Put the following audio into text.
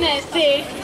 Merci.